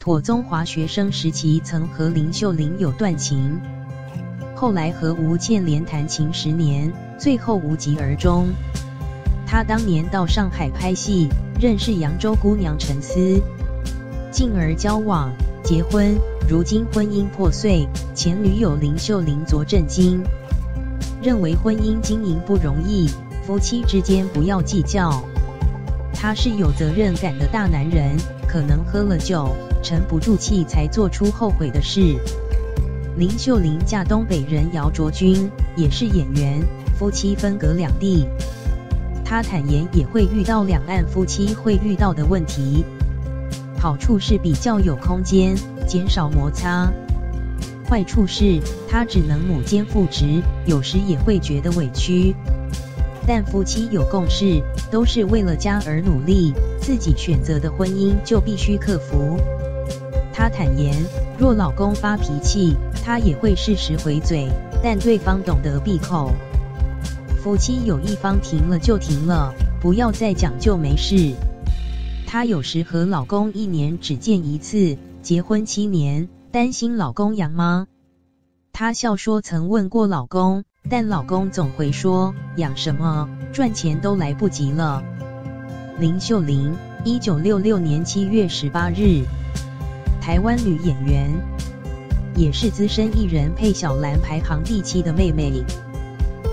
妥宗华学生时期曾和林秀玲有段情，后来和吴倩莲谈情十年，最后无疾而终。他当年到上海拍戏，认识扬州姑娘陈思，进而交往、结婚。如今婚姻破碎，前女友林秀玲昨震惊，认为婚姻经营不容易，夫妻之间不要计较。他是有责任感的大男人，可能喝了酒，沉不住气才做出后悔的事。林秀玲嫁东北人姚卓君，也是演员，夫妻分隔两地。他坦言也会遇到两岸夫妻会遇到的问题，好处是比较有空间。减少摩擦，坏处是他只能母兼父职，有时也会觉得委屈。但夫妻有共识，都是为了家而努力，自己选择的婚姻就必须克服。她坦言，若老公发脾气，她也会适时回嘴，但对方懂得闭口。夫妻有一方停了就停了，不要再讲就没事。她有时和老公一年只见一次。结婚七年，担心老公养吗？她笑说曾问过老公，但老公总回说养什么，赚钱都来不及了。林秀玲，一九六六年七月十八日，台湾女演员，也是资深艺人佩小兰排行第七的妹妹，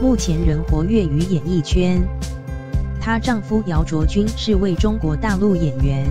目前仍活跃于演艺圈。她丈夫姚卓君是位中国大陆演员。